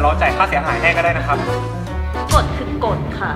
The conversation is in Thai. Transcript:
เดี๋ยวเราจ่ายค่าเสียหายให้ก็ได้นะครับ กฎคือกฎค่ะ